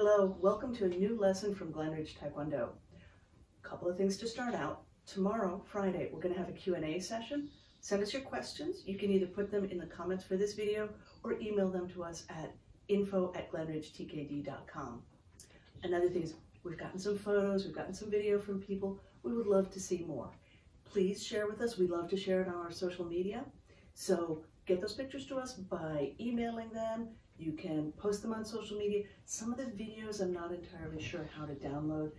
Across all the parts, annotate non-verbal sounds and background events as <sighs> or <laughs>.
Hello, welcome to a new lesson from Glenridge Taekwondo. A couple of things to start out. Tomorrow, Friday, we're going to have a Q&A session. Send us your questions. You can either put them in the comments for this video or email them to us at info at glenridgetkd.com. Another thing is we've gotten some photos, we've gotten some video from people. We would love to see more. Please share with us. We love to share it on our social media. So get those pictures to us by emailing them. You can post them on social media. Some of the videos I'm not entirely sure how to download,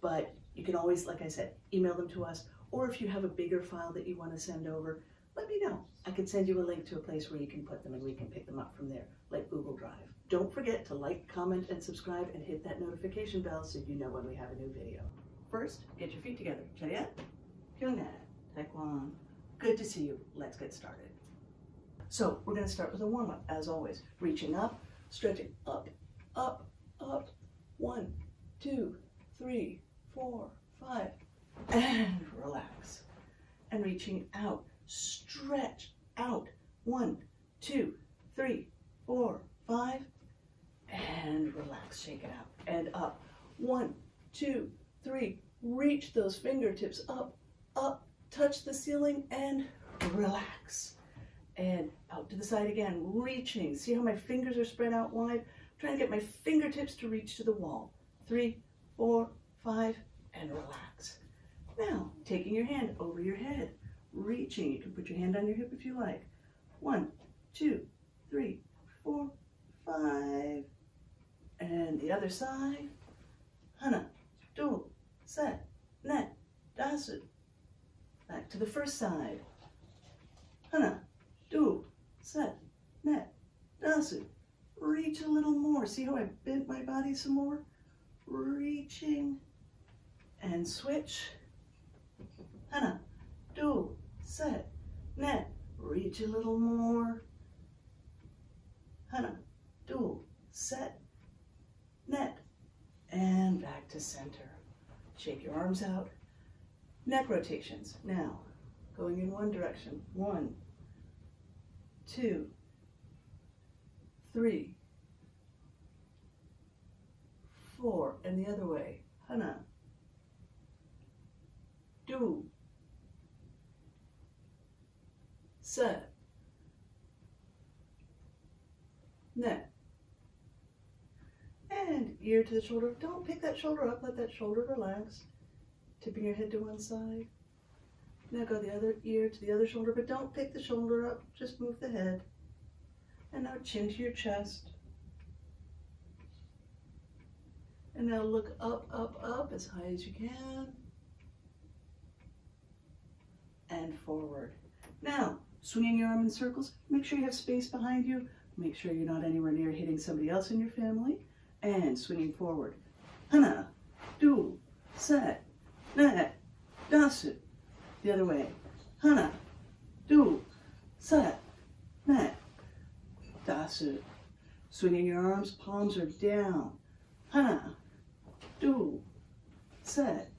but you can always, like I said, email them to us. Or if you have a bigger file that you want to send over, let me know. I can send you a link to a place where you can put them and we can pick them up from there, like Google Drive. Don't forget to like, comment, and subscribe and hit that notification bell so you know when we have a new video. First, get your feet together. Chaya, Kyungna, Taekwon. Good to see you. Let's get started. So we're going to start with a warm-up, as always. Reaching up, stretching up, up, up. One, two, three, four, five. And <laughs> relax. And reaching out, stretch out. One, two, three, four, five. And relax, shake it out. And up. One, two, three. Reach those fingertips up, up, touch the ceiling, and relax and out to the side again, reaching. See how my fingers are spread out wide? trying to get my fingertips to reach to the wall. Three, four, five, and relax. Now, taking your hand over your head, reaching. You can put your hand on your hip if you like. One, two, three, four, five. And the other side. Hana, do, set, net, dasu. Back to the first side. Hana, do, set, net, dasu. Reach a little more. See how I bent my body some more? Reaching and switch. Hana, do, set, net. Reach a little more. Hana, do, set, net. And back to center. Shake your arms out. Neck rotations. Now, going in one direction. One, two, three, four, and the other way. Hana. Do. Set. Net. And ear to the shoulder. Don't pick that shoulder up. Let that shoulder relax. Tipping your head to one side. Now go the other ear to the other shoulder, but don't pick the shoulder up, just move the head. And now chin to your chest. And now look up, up, up as high as you can. And forward. Now, swinging your arm in circles, make sure you have space behind you. Make sure you're not anywhere near hitting somebody else in your family. And swinging forward. Hana, do, set, net, dasu. The other way. Hana, do, set, net, dasu. Swinging your arms, palms are down. Hana, do, set,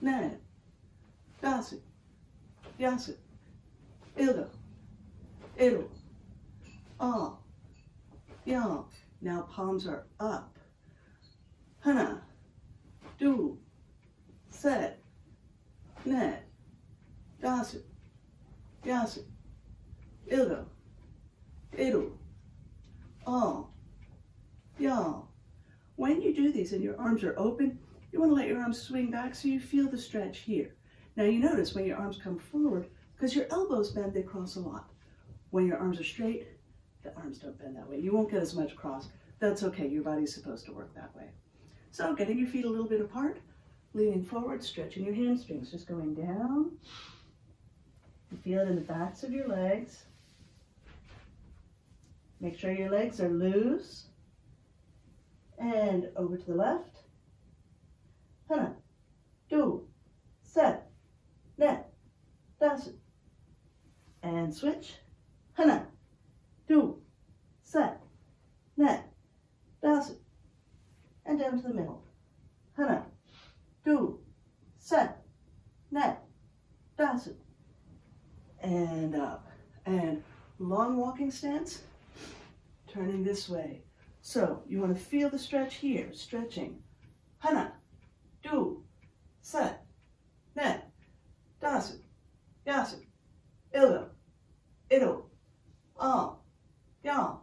net, dasu, yasu, ildo, iru, ah, ya. Now palms are up. Hana, do, set, net, dasu, yasu, ildo, iru, all, oh. y'all. When you do these and your arms are open, you want to let your arms swing back so you feel the stretch here. Now you notice when your arms come forward, because your elbows bend, they cross a lot. When your arms are straight, the arms don't bend that way. You won't get as much cross. That's okay, your body's supposed to work that way. So getting your feet a little bit apart, leaning forward, stretching your hamstrings, just going down. You feel it in the backs of your legs. Make sure your legs are loose. And over to the left. Hana, do, set, net, dasu. And switch. Hana, do, set, net, dasu. And down to the middle. Hana, do, set, net, dasu. And up. And long walking stance, turning this way. So you want to feel the stretch here, stretching. Hana, do, set, net, dasu, yasu, ildo, ido, ah, ya.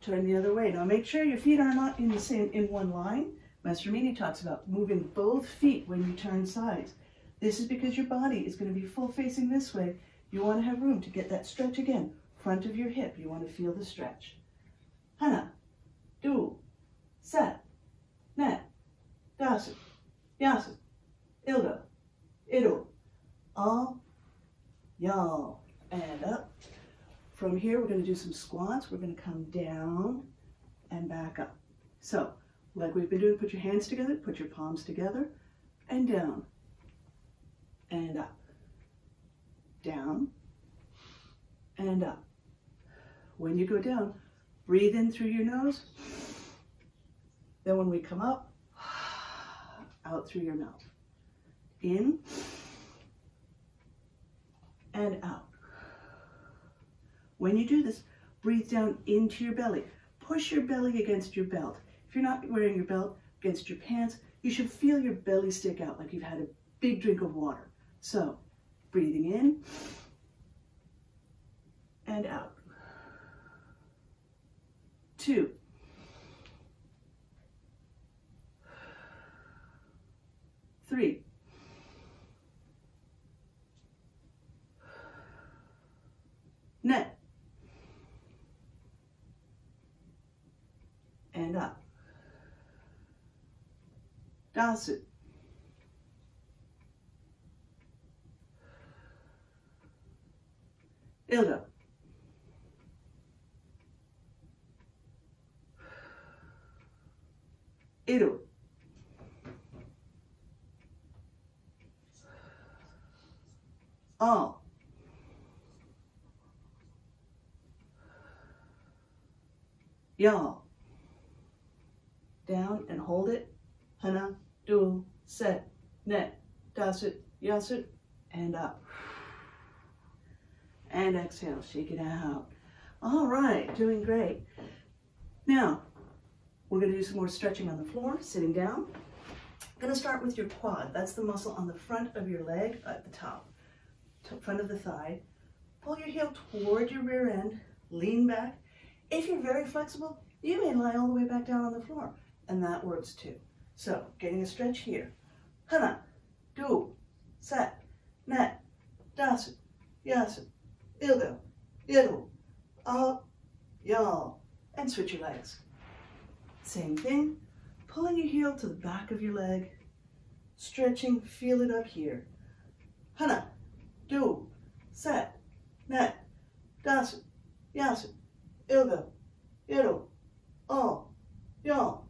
Turn the other way. Now make sure your feet are not in the same in one line. Master Mini talks about moving both feet when you turn sides. This is because your body is going to be full facing this way. You want to have room to get that stretch again. Front of your hip, you want to feel the stretch. Hana, do, set, net, dasu, yasu, ilda, ido, all, y'all, and up. From here, we're going to do some squats. We're going to come down and back up. So, like we've been doing, put your hands together, put your palms together, and down, and up, down, and up. When you go down, breathe in through your nose. Then when we come up, out through your mouth. In and out. When you do this, breathe down into your belly. Push your belly against your belt. If you're not wearing your belt against your pants, you should feel your belly stick out like you've had a big drink of water. So, breathing in and out. Two. Three. Net. And up. Dasu. Ilda. Iru. Ah. All. Y'all. Down and hold it. Hana, do, set, net, dasut, yasut, and up. And exhale, shake it out. All right, doing great. Now, we're gonna do some more stretching on the floor, sitting down. I'm gonna start with your quad. That's the muscle on the front of your leg at the top, front of the thigh. Pull your heel toward your rear end, lean back. If you're very flexible, you may lie all the way back down on the floor, and that works too. So, getting a stretch here. Hana, do, set, net, dasu, yasu, ildo, iru, up, uh, y'all, and switch your legs. Same thing, pulling your heel to the back of your leg, stretching, feel it up here. Hana, do, set, net, dasu, yasu, ildo, iru, uh, all, y'all,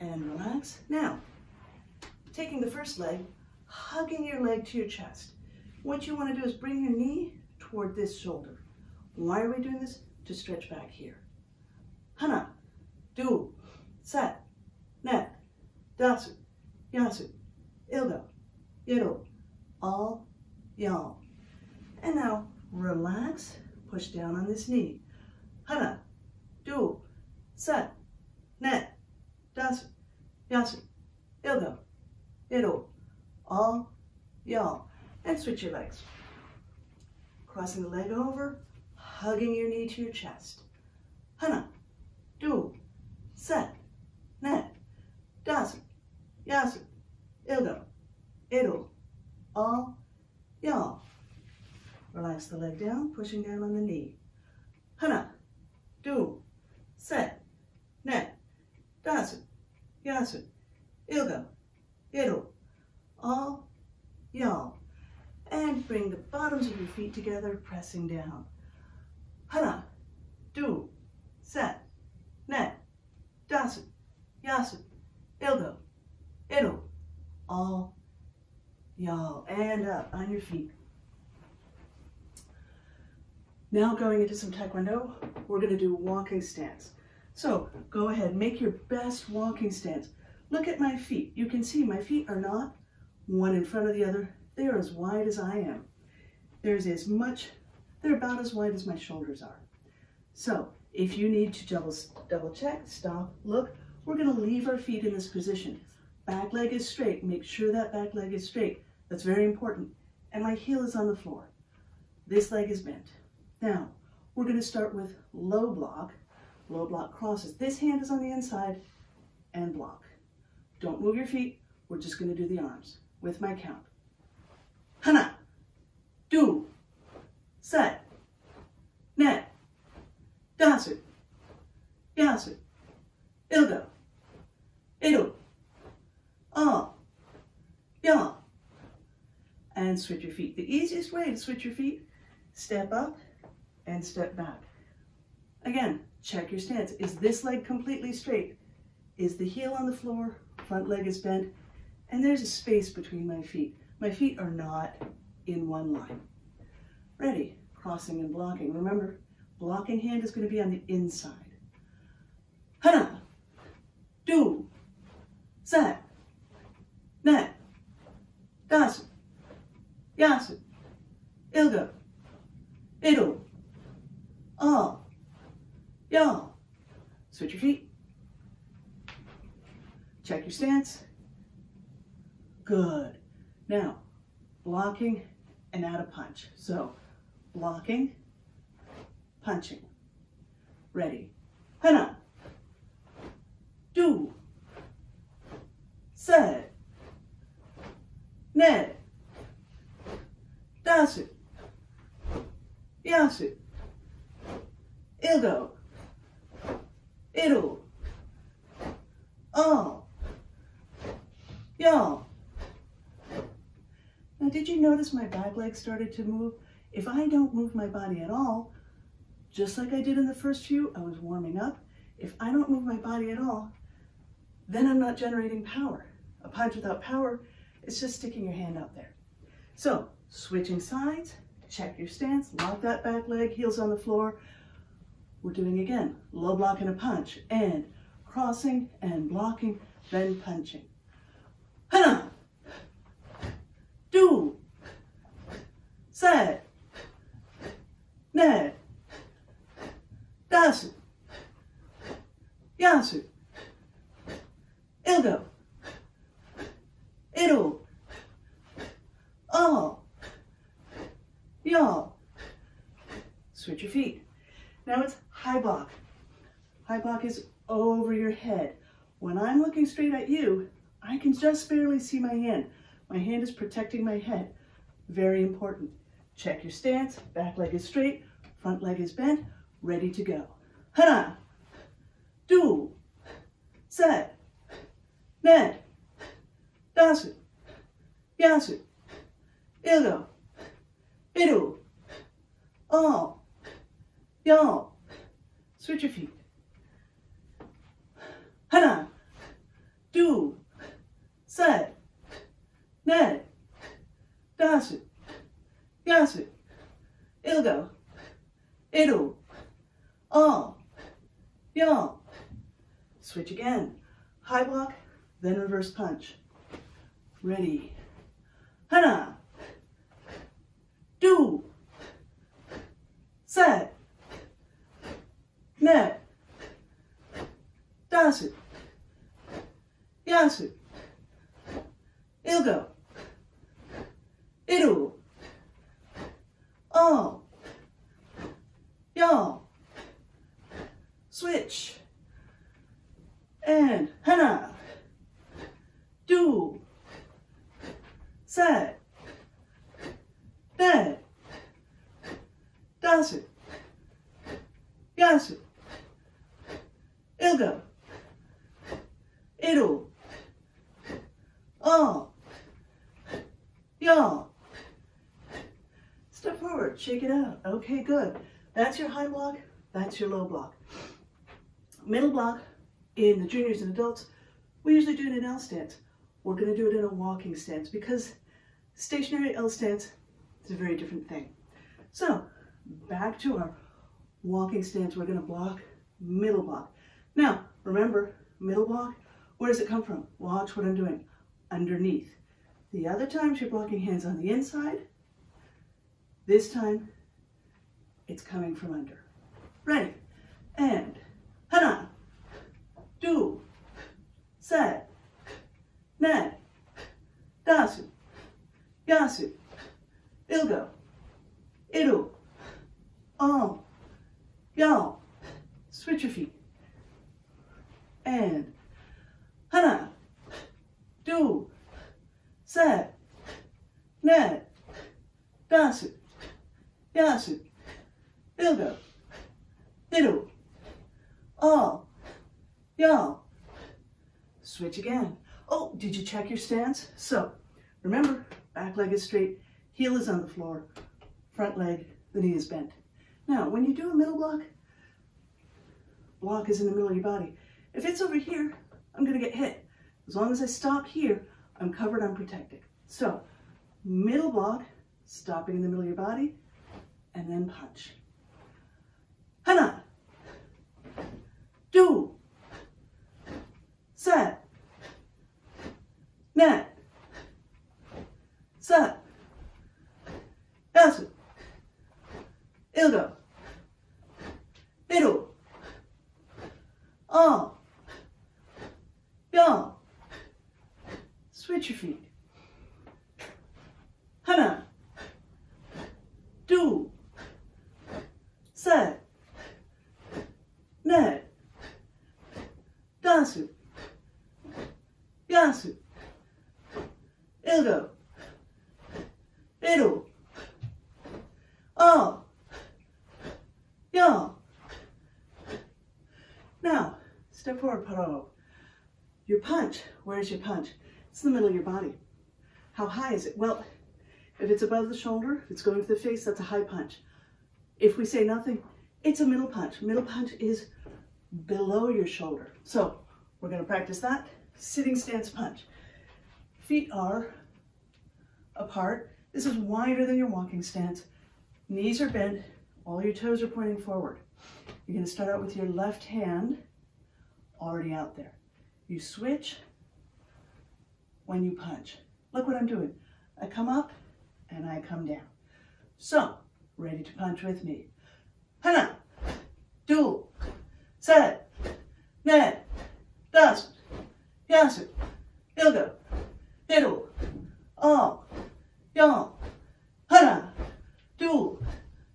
and relax. Now, taking the first leg, hugging your leg to your chest. What you want to do is bring your knee toward this shoulder. Why are we doing this? To stretch back here. Hana, do, set, net, dasu, yasu, ildo, iru, all, y'all. And now relax, push down on this knee. Hana, do, set, net, dasu, yasu, ildo, iru, all, y'all. And switch your legs. Crossing the leg over, hugging your knee to your chest. Hana, do, set, net, dasu, yasu, ilgo, iru, all, y'all. Relax the leg down, pushing down on the knee. Hana, do, set, net, dasu, yasu, ildo, iru, all, y'all. And bring the bottoms of your feet together, pressing down. Hana, do, set, net, dasu, yasu, ildo, iru, all, y'all. And up on your feet. Now going into some Taekwondo, we're gonna do walking stance. So go ahead, make your best walking stance. Look at my feet. You can see my feet are not one in front of the other. They're as wide as I am. There's as much, they're about as wide as my shoulders are. So If you need to double, double check, stop, look, we're gonna leave our feet in this position. Back leg is straight, make sure that back leg is straight. That's very important. And my heel is on the floor. This leg is bent. Now, we're gonna start with low block. Low block crosses. This hand is on the inside and block. Don't move your feet. We're just gonna do the arms with my count. Hana, do, set, net, dasu, yasu, ilgo, ido, ah, ya. And switch your feet. The easiest way to switch your feet, step up and step back. Again, check your stance. Is this leg completely straight? Is the heel on the floor? Front leg is bent? And there's a space between my feet. My feet are not in one line. Ready, crossing and blocking. Remember, blocking hand is going to be on the inside. Hana, do, set, net, dasu, yasu, ilgo, ido, ah, ya. Switch your feet. Check your stance. Good. Now, blocking and out of punch. So, blocking, punching. Ready. Hana. Do. Set. Net. Dasu. Yasu. Ido. Oh. Y'all. Now, did you notice my back leg started to move? If I don't move my body at all, just like I did in the first few, I was warming up. If I don't move my body at all, then I'm not generating power. A punch without power is just sticking your hand out there. So, switching sides, check your stance, lock that back leg, heels on the floor. We're doing again, low block and a punch, and crossing and blocking, then punching. Hana, do, set, net, dasu, yasu, ilgo, ido, oh, y'all. Switch your feet. Now it's high block. High block is over your head. When I'm looking straight at you, I can just barely see my hand. My hand is protecting my head. Very important. Check your stance. Back leg is straight. Front leg is bent. Ready to go. Hana. Do. Set. Net. Dasu. Yasu. Ilgo. Ido. Oh. Y'all. Switch your feet. Hana. Do. Set. Net. Dasu. Yasu. Ilgo. Ido. Oh. Y'all. Switch again. High block, then reverse punch. Ready. Hana. Do. Set. Net. Dasu. Yasu. Ilgo. Ido. Oh. Y'all. Switch. And hana. Do. Set. Net. Dasu. Yasu. Ilgo. Ido. Oh. Y'all. Step forward, shake it out. Okay, good. That's your high block, that's your low block. Middle block, in the juniors and adults, we usually do it in L stance. We're gonna do it in a walking stance because stationary L stance is a very different thing. So, back to our walking stance, we're gonna block, middle block. Now, remember, middle block, where does it come from? Watch what I'm doing, underneath. The other times you're blocking hands on the inside, this time it's coming from under. Ready, and hana, do, set, net, dasu, yasu, ilgo, iru, all, y'all, switch your feet, and hana, do, set, net, dasu, yasu, ilgo, iru, all, y'all. Switch again. Oh, did you check your stance? So, remember, back leg is straight, heel is on the floor, front leg, the knee is bent. Now, when you do a middle block, block is in the middle of your body. If it's over here, I'm gonna get hit. As long as I stop here, I'm covered, I'm protected. So, middle block, stopping in the middle of your body, and then punch. Hana, do, set, net, set, yasu, ilgo, iru, all, oh. y'all. Switch your feet. Now, step forward, paro. Your punch, where's your punch? It's in the middle of your body. How high is it? Well, if it's above the shoulder, if it's going to the face, that's a high punch. If we say nothing, it's a middle punch. Middle punch is below your shoulder. So we're gonna practice that. Sitting stance punch. Feet are apart. This is wider than your walking stance. Knees are bent. All your toes are pointing forward. You're gonna start out with your left hand already out there. You switch when you punch. Look what I'm doing. I come up and I come down. So, ready to punch with me. Hana, do, set, net, dasu, yasu, ilgo, iru, all, y'all. Hana, do,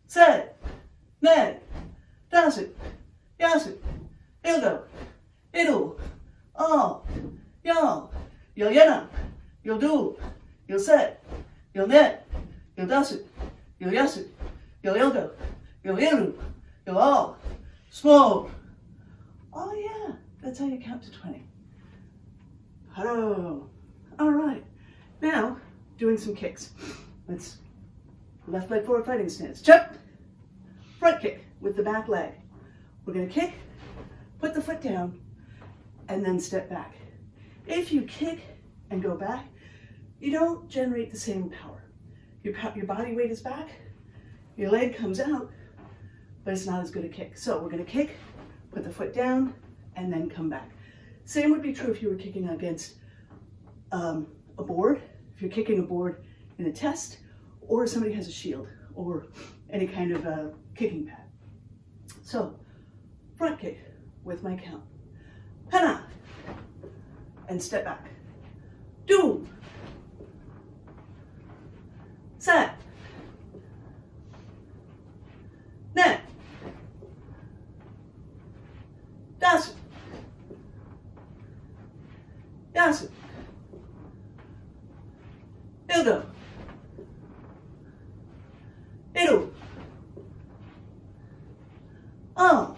set, net, dasu, yasu, ilgo, iru, all, y'all. You'll yana, you'll do, you'll set, you'll net, dasu, you'll yasu, you'll ilgo, you'll iru, you'll all. Small. Oh yeah, that's how you count to 20. Hello. All right. Now, doing some kicks. Let's left leg forward fighting stance. Chop. Front kick with the back leg. We're gonna kick, put the foot down, and then step back. If you kick and go back, you don't generate the same power. Your, your body weight is back, your leg comes out, but it's not as good a kick. So we're gonna kick, put the foot down, and then come back. Same would be true if you were kicking against um, a board, if you're kicking a board in a test, or somebody has a shield, or any kind of a kicking pad. So, front kick with my count. Hana, and step back. Do, set, net, dasu, yasu, ilgo, iru, all,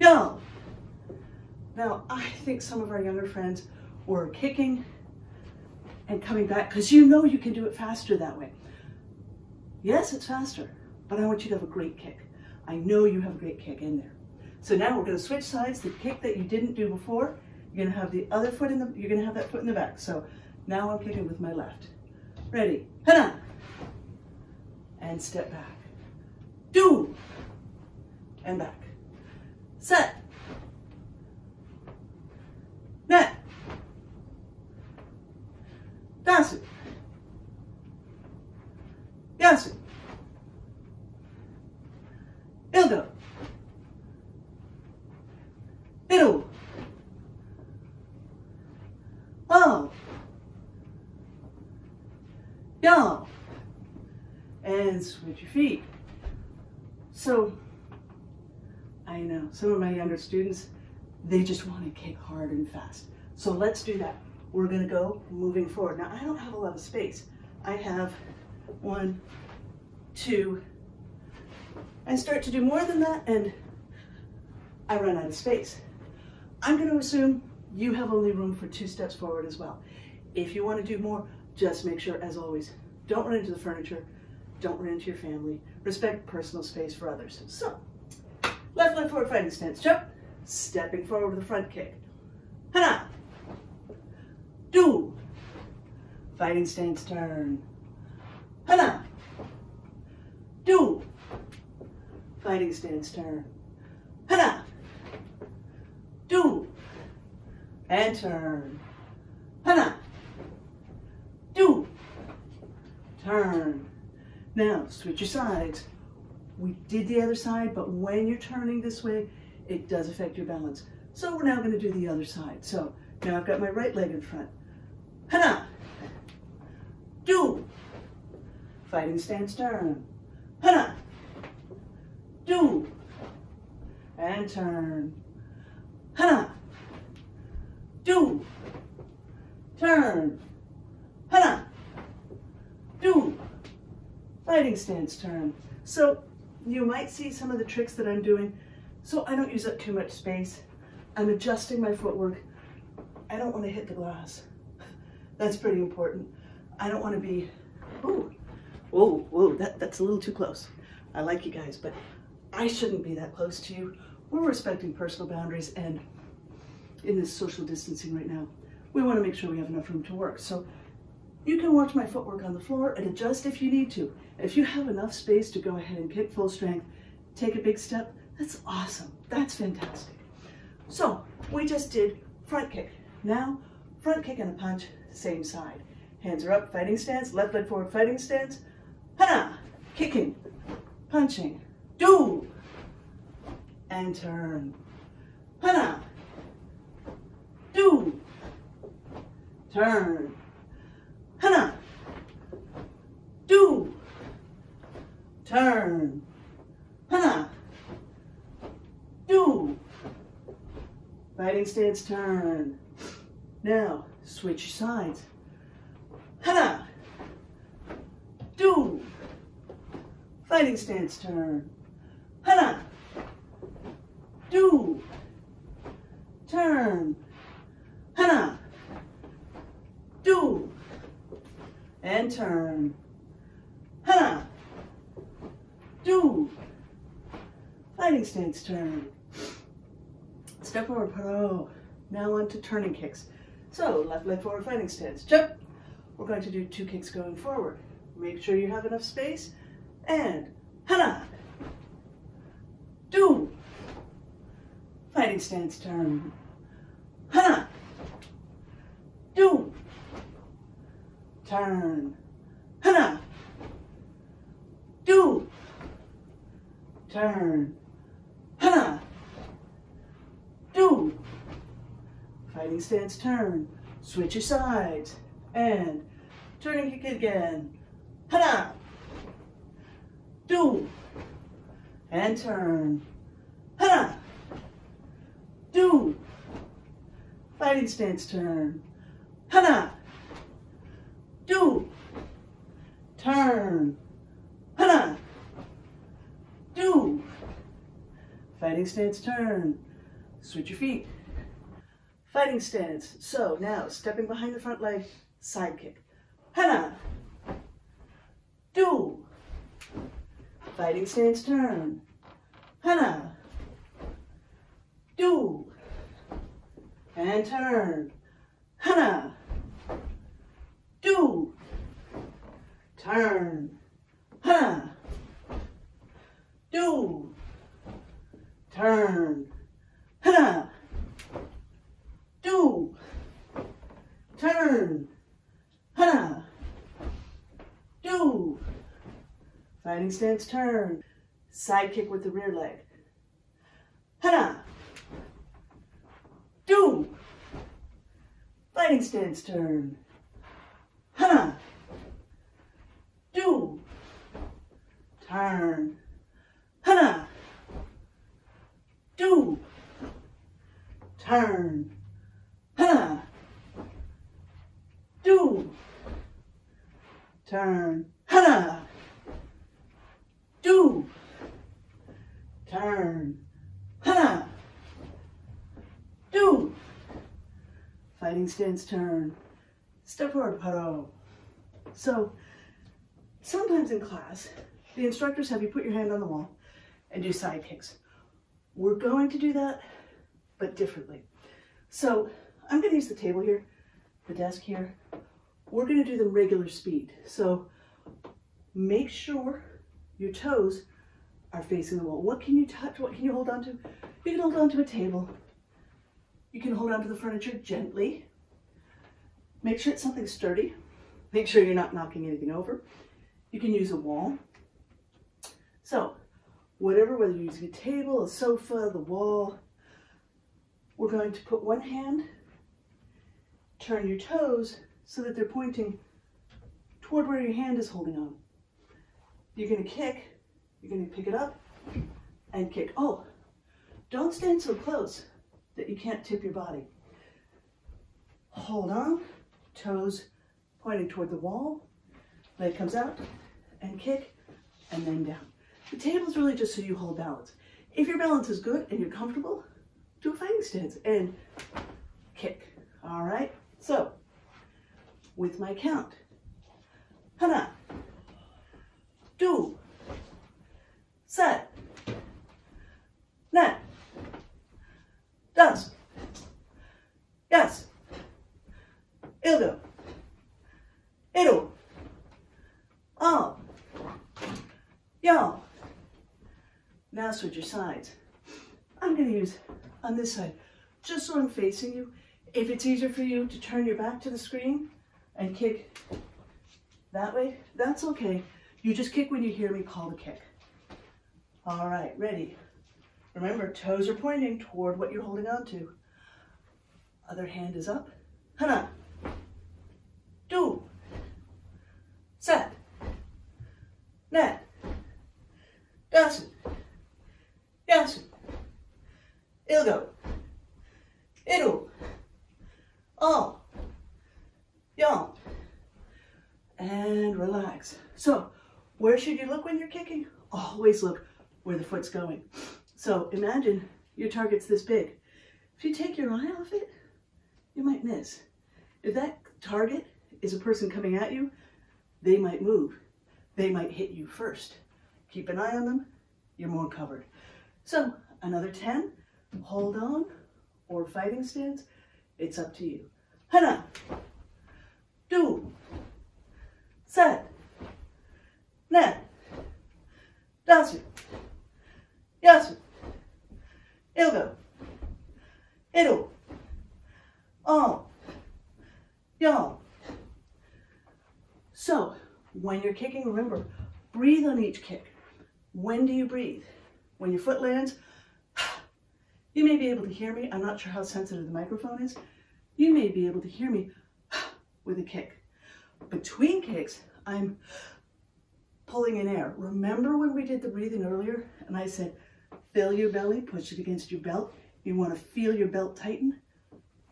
y'all. Now, I think some of our younger friends were kicking and coming back because you know you can do it faster that way. Yes, it's faster, but I want you to have a great kick. I know you have a great kick in there. So now we're going to switch sides. The kick that you didn't do before, you're going to have the other foot in the, you're going to have that foot in the back. So now I'm kicking with my left. Ready? Hana. And step back. Do. And back. Set. Net. Dasu. Yasu. Yoga. Middle. Up. Down. And switch your feet. So, I know some of my younger students, they just want to kick hard and fast. So let's do that. We're going to go moving forward. Now, I don't have a lot of space. I have one, two, I start to do more than that and I run out of space. I'm going to assume you have only room for two steps forward as well. If you want to do more, just make sure, as always, don't run into the furniture, don't run into your family, respect personal space for others. So, left leg forward fighting stance, jump, stepping forward with a front kick. Hana, do, fighting stance turn. Hana, do, fighting stance turn. Hana, do, and turn. Hana, do, turn. Now, switch your sides. We did the other side, but when you're turning this way, it does affect your balance. So we're now gonna do the other side. So now I've got my right leg in front. Hana, do, fighting stance turn. Hana, do, and turn. Hana, do, turn. Hana, do, fighting stance turn. So you might see some of the tricks that I'm doing. So I don't use up too much space. I'm adjusting my footwork. I don't want to hit the glass. <laughs> That's pretty important. I don't want to be, ooh, whoa, whoa, that, that's a little too close. I like you guys, but I shouldn't be that close to you. We're respecting personal boundaries and in this social distancing right now, we want to make sure we have enough room to work. So you can watch my footwork on the floor and adjust if you need to. If you have enough space to go ahead and kick full strength, take a big step, that's awesome. That's fantastic. So we just did front kick. Now, front kick and a punch, same side. Hands are up, fighting stance, left leg forward, fighting stance. Hana, kicking, punching, do, and turn. Hana, do, turn. Hana, do, turn. Hana, do, fighting stance, turn. Now, switch sides. Hana, do, fighting stance, turn. Hana, do, turn. Hana, do, and turn. Hana, do, fighting stance, turn. Step forward, pro. Now on to turning kicks. So left leg forward, fighting stance, jump. We're going to do two kicks going forward. Make sure you have enough space. And hana, do, fighting stance, turn. Hana, do, turn. Hana, do, turn. Hana, do, fighting stance, turn. Switch your sides. And turning kick again. Hana, do, and turn. Hana, do, fighting stance, turn. Hana, do, turn. Hana, do, fighting stance, turn. Switch your feet. Fighting stance. So now stepping behind the front leg, side kick. Hana, do, fighting stance, turn. Hana, do, and turn. Hana, do, turn. Hana, do, turn. Hana, do, turn. Hana, do, fighting stance, turn. Side kick with the rear leg. Hana. Do. Fighting stance turn. Hana. Do. Turn. Hana. Do. Turn. Huh. Do. Turn. Huh. Do. Turn. Huh. Do. Fighting stance turn. Step forward, paro. So, sometimes in class, the instructors have you put your hand on the wall and do side kicks. We're going to do that, but differently. So, I'm going to use the table here, the desk here. We're going to do them regular speed. So, make sure your toes are facing the wall. What can you touch? What can you hold on to? You can hold on to a table. You can hold on to the furniture gently. Make sure it's something sturdy. Make sure you're not knocking anything over. You can use a wall. So, whatever, whether you're using a table, a sofa, the wall, we're going to put one hand, turn your toes so that they're pointing toward where your hand is holding on. You're going to kick, you're going to pick it up and kick. Oh, don't stand so close that you can't tip your body. Hold on, toes pointing toward the wall, leg comes out and kick and then down. The table is really just so you hold balance. If your balance is good and you're comfortable, do a fighting stance and kick. All right, so with my count, hana, do, set, net, does, yes, ildo, ido, all, y'all. Now switch your sides. I'm going to use on this side, just so I'm facing you. If it's easier for you to turn your back to the screen and kick that way, that's okay. You just kick when you hear me call the kick. All right, ready. Remember, toes are pointing toward what you're holding on to. Other hand is up. Hana. Do. Set. Net. Dasu. 7 L Oh. 4 and relax. So where should you look when you're kicking? Always look where the foot's going. So imagine your target's this big. If you take your eye off it, you might miss. If that target is a person coming at you, they might move. They might hit you first. Keep an eye on them. You're more covered. So another 10 hold on, or fighting stance, it's up to you. Hana, do, set, net, dasu, yasu, ilgo, ido, all, y'all. So, when you're kicking, remember, breathe on each kick. When do you breathe? When your foot lands, you may be able to hear me. I'm not sure how sensitive the microphone is. You may be able to hear me <sighs> with a kick. Between kicks, I'm pulling in air. Remember when we did the breathing earlier and I said, fill your belly, push it against your belt. You want to feel your belt tighten.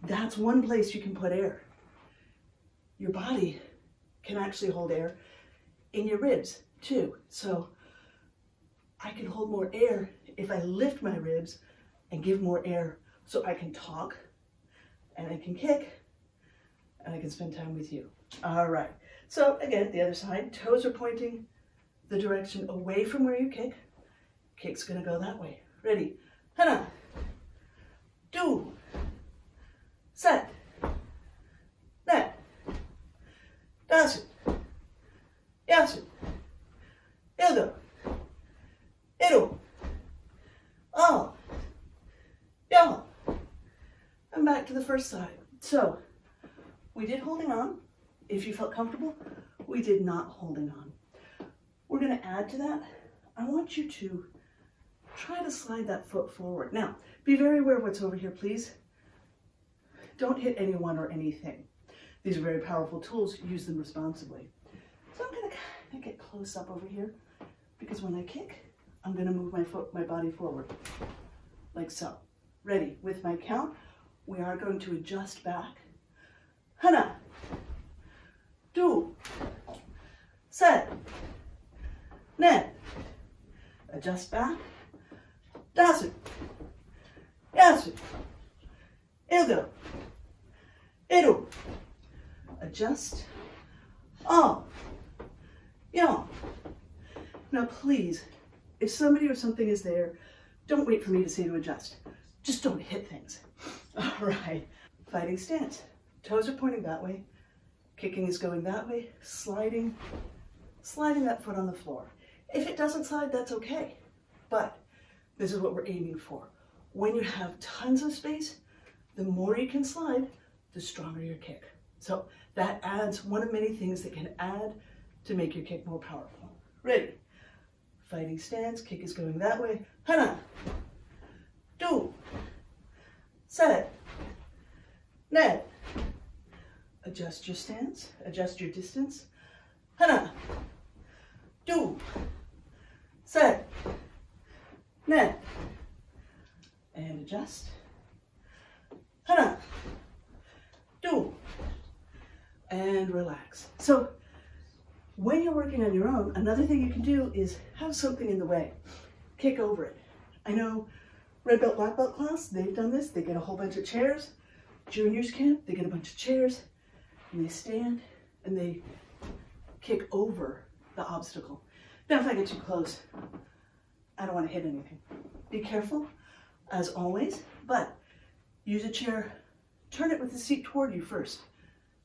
That's one place you can put air. Your body can actually hold air in your ribs too. So I can hold more air if I lift my ribs and give more air so I can talk and I can kick and I can spend time with you. All right. So again, the other side, toes are pointing the direction away from where you kick. Kick's gonna go that way. Ready? Hana. Do. Set. Net. Dasu. Yasu. Ildo. Ido. All. Y'all. And back to the first side. So, we did holding on. If you felt comfortable, we did not holding on. We're going to add to that I want you to try to slide that foot forward. Now, be very aware of what's over here, please. Don't hit anyone or anything. These are very powerful tools. Use them responsibly. So I'm to kind of get close up over here because when I kick, I'm going to move my foot, my body forward like so. Ready? With my count, we are going to adjust back. Hana, two, set, net, adjust back, dasu, yasu, ilgo, iru, adjust, off, yawn. Now please, if somebody or something is there, don't wait for me to say to adjust. Just don't hit things. <laughs> All right, fighting stance. Toes are pointing that way, kicking is going that way, sliding, sliding that foot on the floor. If it doesn't slide, that's okay. But this is what we're aiming for. When you have tons of space, the more you can slide, the stronger your kick. So that adds one of many things that can add to make your kick more powerful. Ready? Fighting stance, kick is going that way. Hana. Do. Set. Net. Adjust your stance, adjust your distance. Hana. Do. Set. Net. And adjust. Hana. Do. And relax. So when you're working on your own, another thing you can do is have something in the way. Kick over it. I know red belt, black belt class, they've done this. They get a whole bunch of chairs. Juniors can, they get a bunch of chairs and they stand and they kick over the obstacle. Now if I get too close, I don't want to hit anything. Be careful, as always, but use a chair, turn it with the seat toward you first.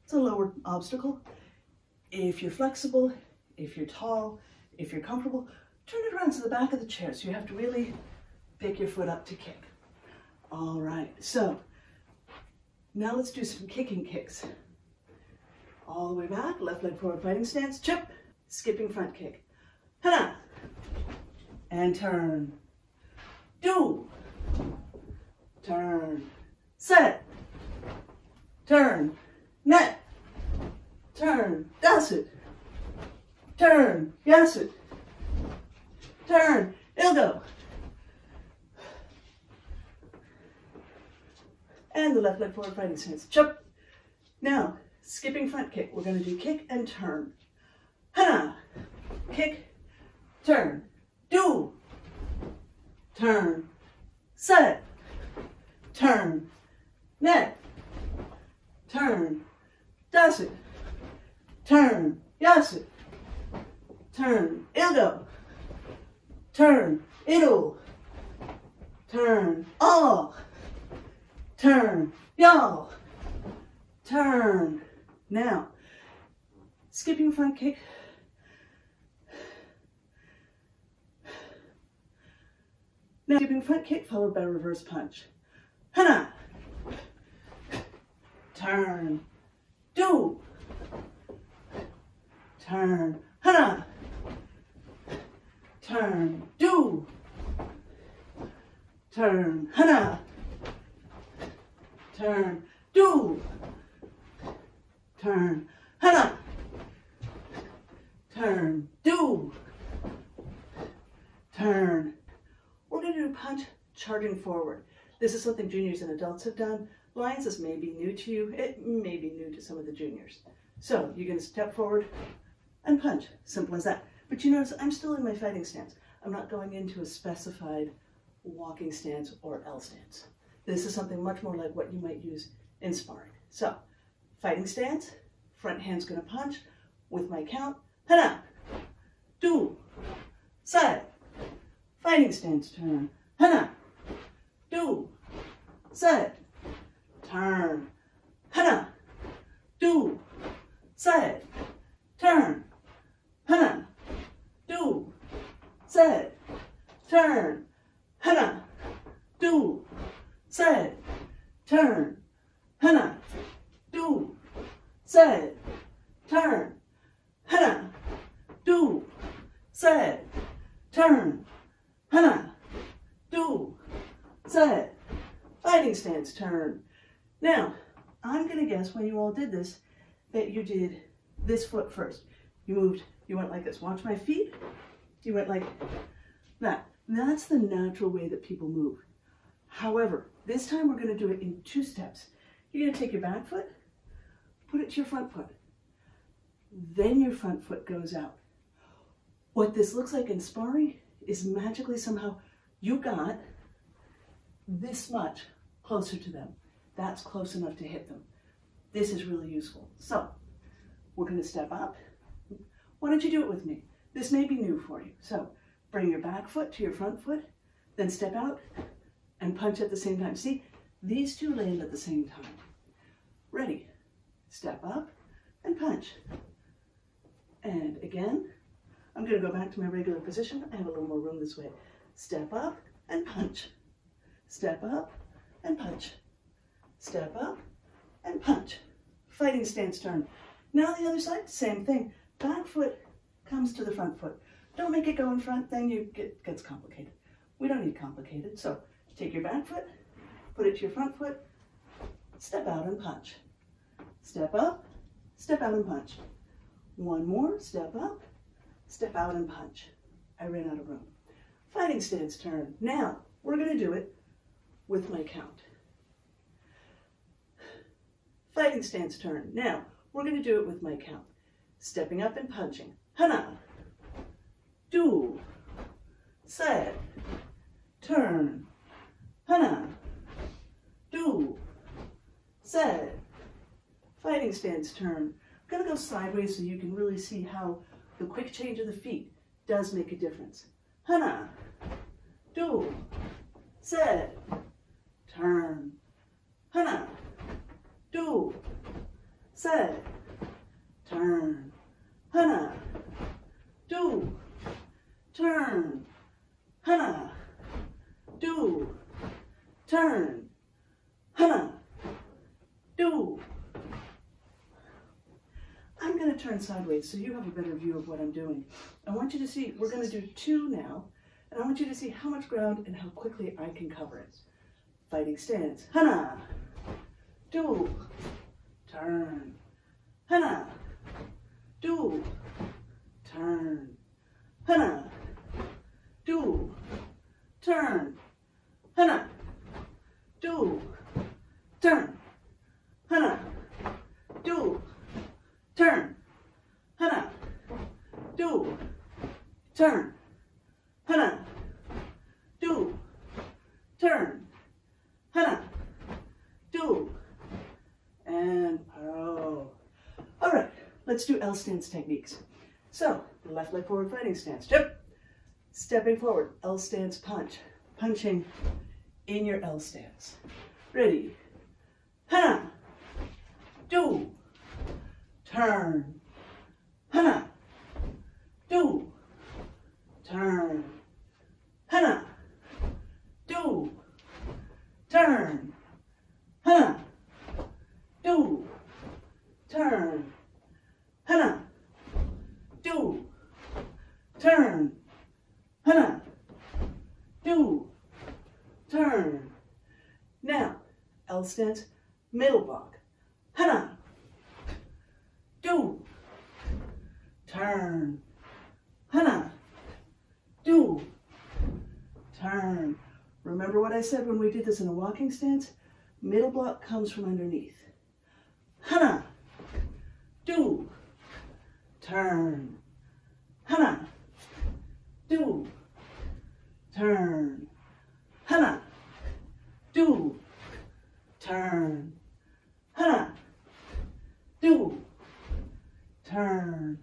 It's a lower obstacle. If you're flexible, if you're tall, if you're comfortable, turn it around to the back of the chair. So you have to really pick your foot up to kick. All right, so now let's do some kicking kicks. All the way back, left leg forward fighting stance, chip, skipping front kick. Hana, and turn. Do, turn, set, turn, net, turn, That's it. turn, Yes it. turn, ilgo. And the left leg forward fighting stance, chop. Now, skipping front kick. We're gonna do kick and turn. Hana, kick, turn, do, turn, set, turn, net, turn, does it, turn, yasu, turn, ilgo, turn, it'll, turn, all, turn, y'all, turn. Now, skipping front kick. Now, skipping front kick followed by reverse punch. Hana. Turn. Do. Turn. Hana. Turn. Do. Turn. Hana. Turn. Do. Turn. Hana. Turn. Do. Turn. We're going to do punch charging forward. This is something juniors and adults have done. Lions, this may be new to you. It may be new to some of the juniors. So you're going to step forward and punch. Simple as that. But you notice I'm still in my fighting stance. I'm not going into a specified walking stance or L stance. This is something much more like what you might use in sparring. So, fighting stance, front hand's gonna punch with my count. Hana, do, side, fighting stance, turn. Hana, do, side, turn. Hana, do, side, turn. Hana, do, side, turn. Hana, do, side, turn. Hana, do, side, turn. Hana, do, side, turn, hana, do, set, fighting stance, turn. Now, I'm gonna guess when you all did this, that you did this foot first. You moved, you went like this. Watch my feet. You went like that. That's the natural way that people move. However, this time we're gonna do it in two steps. You're gonna take your back foot, put it to your front foot. Then your front foot goes out. What this looks like in sparring is magically somehow you got this much closer to them. That's close enough to hit them. This is really useful. So we're going to step up. Why don't you do it with me? This may be new for you. So bring your back foot to your front foot, then step out and punch at the same time. See, these two land at the same time. Ready? Step up and punch. And again, I'm going to go back to my regular position. I have a little more room this way. Step up and punch. Step up and punch. Step up and punch. Fighting stance turn. Now the other side, same thing. Back foot comes to the front foot. Don't make it go in front, then you get gets complicated. We don't need complicated. So take your back foot, put it to your front foot, step out and punch. Step up, step out and punch. One more, step up, step out and punch. I ran out of room. Fighting stance turn. Now, we're gonna do it with my count. Fighting stance turn. Now, we're going to do it with my count. Stepping up and punching. Hana. Do. Set. Turn. Hana. Do. Set. Fighting stance turn. I'm going to go sideways so you can really see how the quick change of the feet does make a difference. Hana. Do. Set. Turn. Hana do, set, turn, hana, do, turn, hana, do, turn, hana, do. I'm to turn sideways so you have a better view of what I'm doing. I want you to see, we're to do two now, and I want you to see how much ground and how quickly I can cover it. Fighting stance, hana, do, turn, hana, do, turn, hana, do, turn, hana, do, turn, hana, do, turn, hana, do, turn, hana, do, turn, hana, do, and paro. All right, let's do L stance techniques. So, left leg forward fighting stance, step, stepping forward, L stance punch, punching in your L stance. Ready, hana, do, turn, hana, do, turn, hana, do, turn, hana, do, turn, hana, do, turn, hana, do, turn. Now, L stance, middle block, hana, do, turn, hana, do, turn. Remember what I said when we did this in a walking stance? Middle block comes from underneath. Hana. Do. Turn. Hana. Do. Turn. Hana. Do. Turn. Hana. Do. Turn.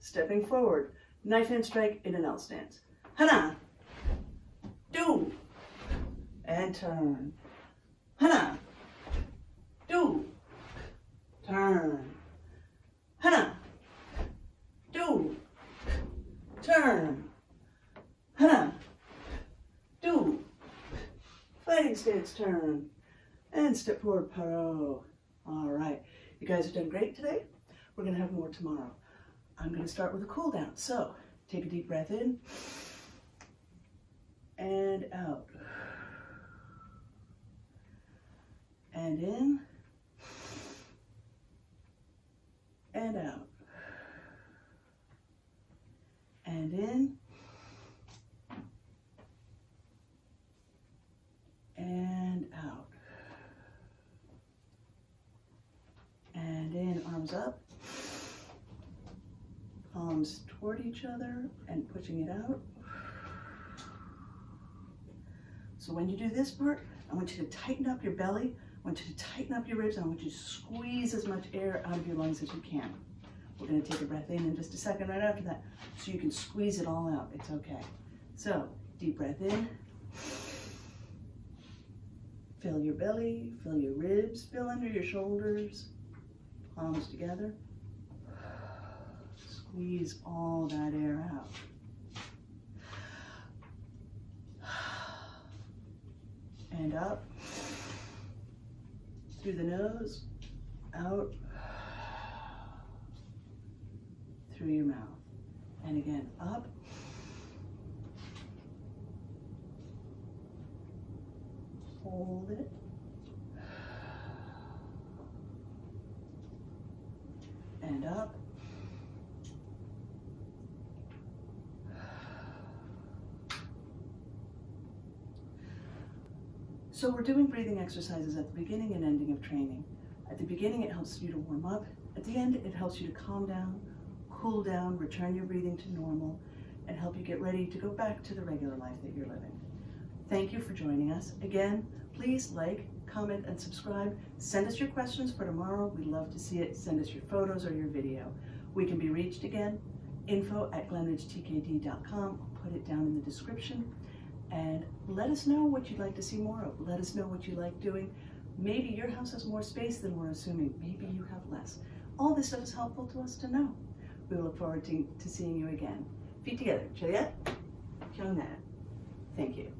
Stepping forward. Knife hand strike in an L stance. Hana. Do. And turn. Hana. Do turn, hana, do, turn, hana, do, stance turn, and step forward, paro. All right, you guys have done great today. We're gonna have more tomorrow. I'm gonna start with a cool down. So take a deep breath in, and out. And in and out. And in and out. And in, arms up, palms toward each other and pushing it out. So when you do this part, I want you to tighten up your belly. I want you to tighten up your ribs. I want you to squeeze as much air out of your lungs as you can. We're gonna take a breath in in just a second right after that. So you can squeeze it all out, it's okay. So deep breath in. Fill your belly, fill your ribs, fill under your shoulders, palms together. Squeeze all that air out. And up, through the nose, out, through your mouth. And again, up, hold it, and up, So we're doing breathing exercises at the beginning and ending of training. At the beginning, it helps you to warm up. At the end, it helps you to calm down, cool down, return your breathing to normal, and help you get ready to go back to the regular life that you're living. Thank you for joining us. Again, please like, comment, and subscribe. Send us your questions for tomorrow. We'd love to see it. Send us your photos or your video. We can be reached again, info at glenridgetkd.com. I'll put it down in the description and let us know what you'd like to see more of. Let us know what you like doing. Maybe your house has more space than we're assuming. Maybe you have less. All this stuff is helpful to us to know. We look forward to, to seeing you again. Feet together. Juliet, Kyungna. Thank you.